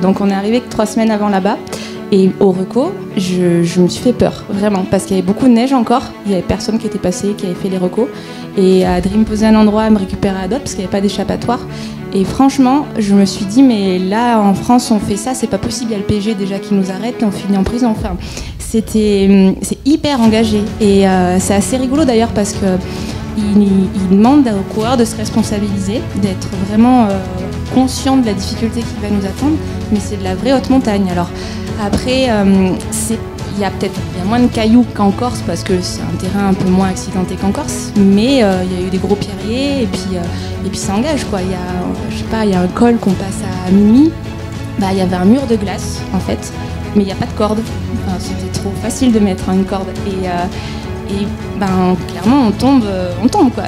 Donc on est arrivé trois semaines avant là-bas. Et au reco, je, me suis fait peur, vraiment, parce qu'il y avait beaucoup de neige encore. Il y avait personne qui était passé, qui avait fait les recos. Et Adrien me posait un endroit à me récupérer à d'autres, parce qu'il n'y avait pas d'échappatoire. Et franchement, je me suis dit, mais là, en France, on fait ça, c'est pas possible. Il y a le PG déjà qui nous arrête et on finit en prison. Enfin, c'était, c'est hyper engagé. Et euh, c'est assez rigolo d'ailleurs, parce que il, il demande aux coureurs de se responsabiliser, d'être vraiment euh, conscient de la difficulté qui va nous attendre. Mais c'est de la vraie haute montagne. Alors, après, euh, il y a peut-être moins de cailloux qu'en Corse parce que c'est un terrain un peu moins accidenté qu'en Corse, mais euh, il y a eu des gros pierriers et puis, euh, et ça engage quoi. Il y a, pas, y a un col qu'on passe à minuit, bah, il y avait un mur de glace en fait, mais il n'y a pas de corde. C'était trop facile de mettre une corde et, ben, clairement on tombe, on tombe.